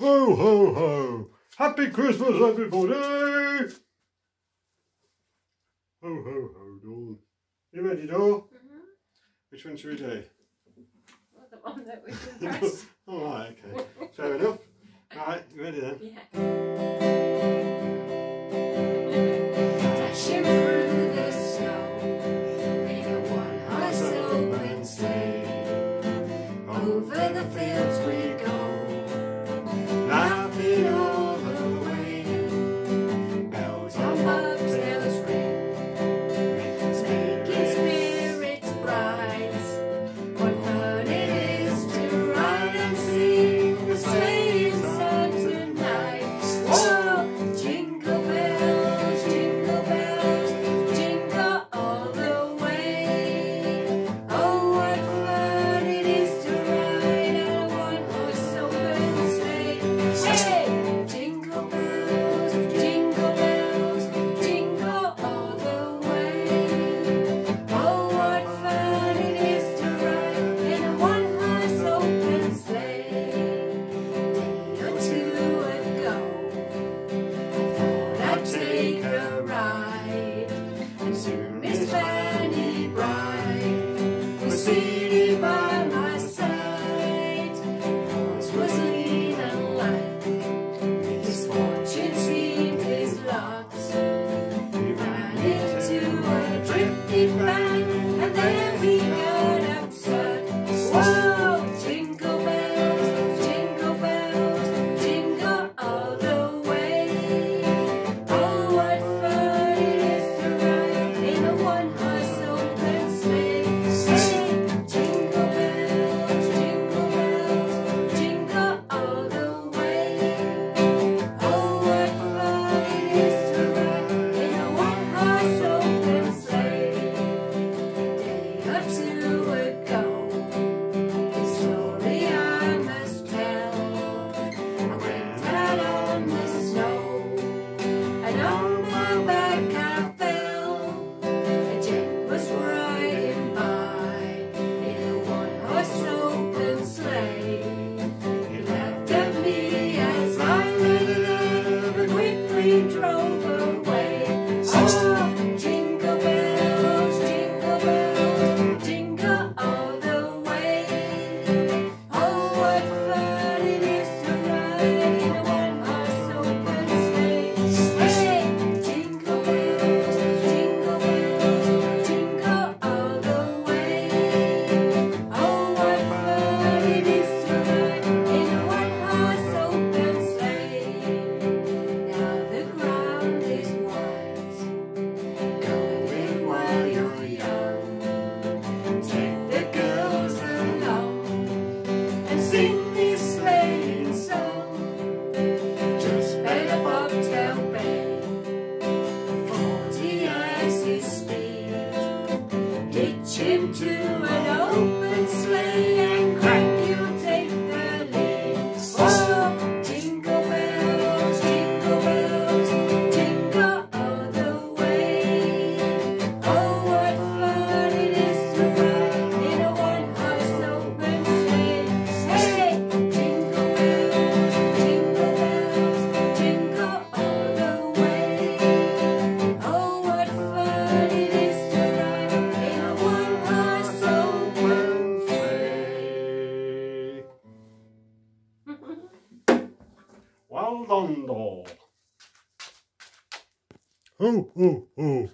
Ho, ho, ho! Happy Christmas, everybody! Ho, ho, ho, Dawn. You ready, Dawn? Mm -hmm. Which one should we do? Well, the one that we All right, okay. Fair enough. Right, you ready then? Yeah. city by ワンランド。うんうんうん。